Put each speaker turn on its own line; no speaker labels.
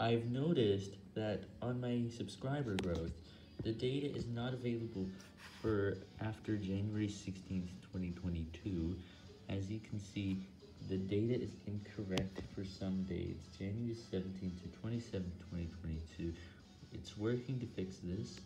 I've noticed that on my subscriber growth, the data is not available for after January 16th, 2022. As you can see, the data is incorrect for some dates, January 17th to 27th, 2022. It's working to fix this.